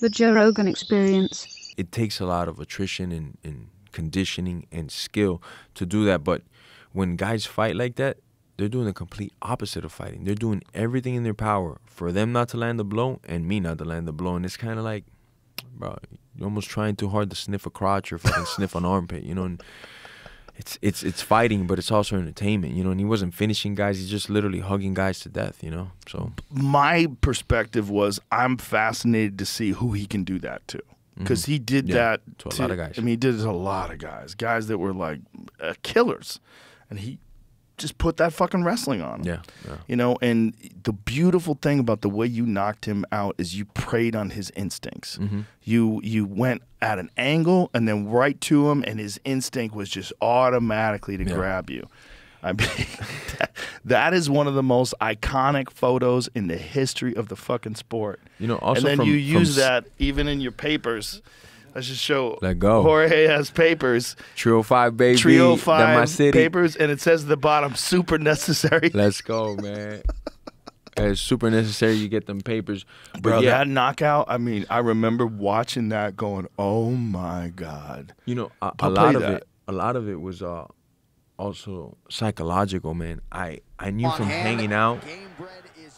The Joe Rogan Experience. It takes a lot of attrition and, and conditioning and skill to do that. But when guys fight like that, they're doing the complete opposite of fighting. They're doing everything in their power for them not to land the blow and me not to land the blow. And it's kind of like, bro, you're almost trying too hard to sniff a crotch or fucking sniff an armpit, you know? And it's it's it's fighting, but it's also entertainment, you know. And he wasn't finishing guys; he's just literally hugging guys to death, you know. So my perspective was I'm fascinated to see who he can do that to. Because he did Mm-hmm. Yeah, that to a lot of guys. I mean, he did it to a lot of guys, guys that were like uh, killers, and he just put that fucking wrestling on. yeah, yeah. You know, and the beautiful thing about the way you knocked him out is you preyed on his instincts. Mm-hmm. You you went at an angle and then right to him, and his instinct was just automatically to Yeah. grab you. I mean, that, that is one of the most iconic photos in the history of the fucking sport. You know, also and then from- you use that even in your papers. Let's just show. Let go. Jorge has papers. Trio Five, baby. Trio That my five city. papers, and it says at the bottom, "Super necessary." Let's go, man. it's super necessary you get them papers. But Bro, yeah, that knockout, I mean, I remember watching that going, oh my God. you know, a, a I'll lot of that. it, a lot of it was uh, also psychological, man. I I knew from hanging out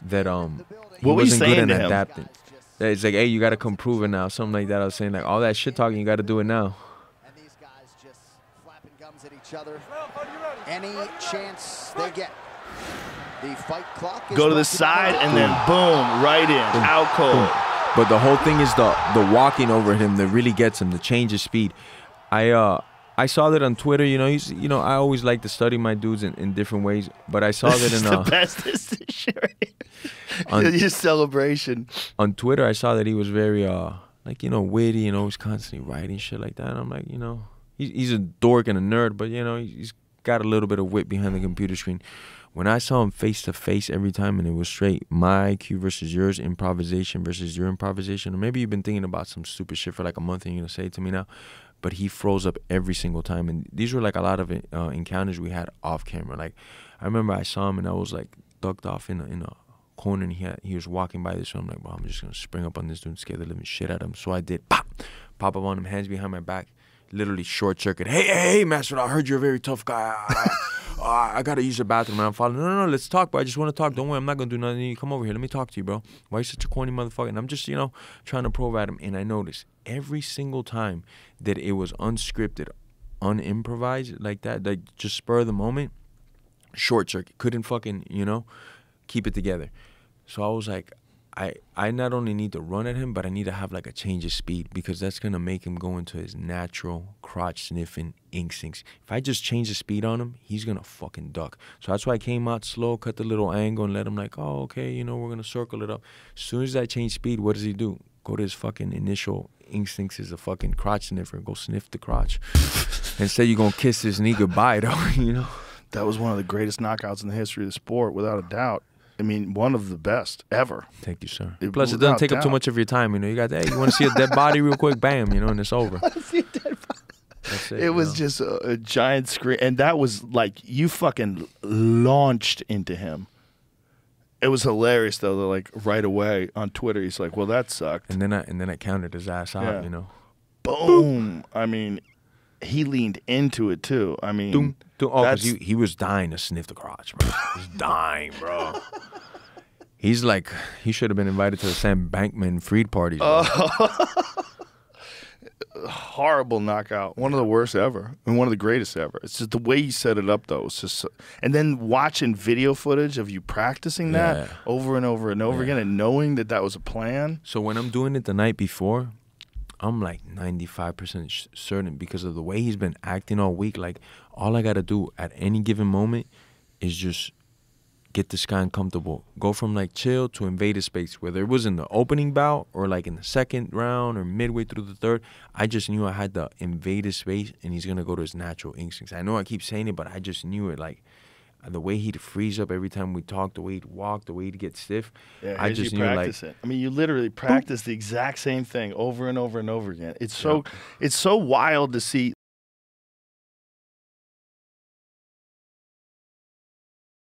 that um, he What were wasn't saying good to at him? adapting. That It's like, hey, you got to come prove it now, something like that. I was saying like all that shit talking, you got to do it now. And these guys just flapping gums at each other. Any chance they get. The fight clock is Go to the side and then boom, right in, out cold. But the whole thing is the the walking over him that really gets him, the change of speed. I uh I saw that on Twitter. You know, he's you know I always like to study my dudes in, in different ways. But I saw that This is in the uh, best decision. On- Your celebration. on Twitter. I saw that he was very uh like you know witty and always constantly writing shit like that. And I'm like, you know, he's he's a dork and a nerd, but you know he's got a little bit of wit behind the computer screen. When I saw him face to face every time and it was straight my IQ versus yours, improvisation versus your improvisation, or maybe you've been thinking about some stupid shit for like a month and you're gonna say it to me now, but he froze up every single time. And these were like a lot of uh, encounters we had off camera. Like I remember I saw him and I was like ducked off in a, in a corner and he had, he was walking by this. So I'm like, bro, I'm just gonna spring up on this dude and scare the living shit out of him. So I did, pop, pop up on him, hands behind my back, literally short circuit. Hey, hey, hey, Master, I heard you're a very tough guy. I, I, gotta use the bathroom. And I'm following. No, no, no, let's talk, bro. I just want to talk. Don't worry, I'm not gonna do nothing. You come over here. Let me talk to you, bro. Why you such a corny motherfucker? And I'm just, you know, trying to probe at him. And I noticed every single time that it was unscripted, unimprovised like that, like just spur of the moment, short circuit. Couldn't fucking, you know, keep it together. So I was like, I I not only need to run at him, but I need to have like a change of speed because that's gonna make him go into his natural crotch sniffing instincts. If I just change the speed on him, he's gonna fucking duck. So that's why I came out slow, cut the little angle, and let him like, oh okay, you know, we're gonna circle it up. As soon as I change speed, what does he do? Go to his fucking initial instincts as a fucking crotch sniffer and go sniff the crotch. Instead, you're gonna kiss his knee goodbye though, you know. That was one of the greatest knockouts in the history of the sport, without a doubt. I mean, one of the best ever. Thank you, sir. It- Plus, it doesn't take up too much of your time. You know, you got that. You want to see a dead body real quick, bam, you know, and it's over. It. It was know? just a, a giant screen, and that was like you fucking launched into him. It was hilarious though. That like right away on Twitter, he's like, "Well, that sucked." And then I and then I counted his ass out. Yeah. You know. Boom! I mean, he leaned into it too. I mean, Doom, doom. Oh, because he, he was dying to sniff the crotch, bro. He's dying, bro. He's like he should have been invited to the Sam Bankman Fried parties. bro. Oh. horrible knockout. One of the worst ever, and one of the greatest ever. It's just the way he set it up, though. It's just, so- and then watching video footage of you practicing that Yeah. over and over and over Yeah. again, and knowing that that was a plan. So when I'm doing it the night before, I'm like 95% sh- certain because of the way he's been acting all week. Like, all I got to do at any given moment is just get this guy uncomfortable. Go from like chill to invade his space, whether it was in the opening bout or like in the second round or midway through the third. I just knew I had to invade his space and he's going to go to his natural instincts. I know I keep saying it, but I just knew it. Like, the way he'd freeze up every time we talked, the way he'd walk, the way he'd get stiff. Yeah, I just you knew like practice it. I mean, you literally practice the exact same thing over and over and over again. It's so it's so wild to see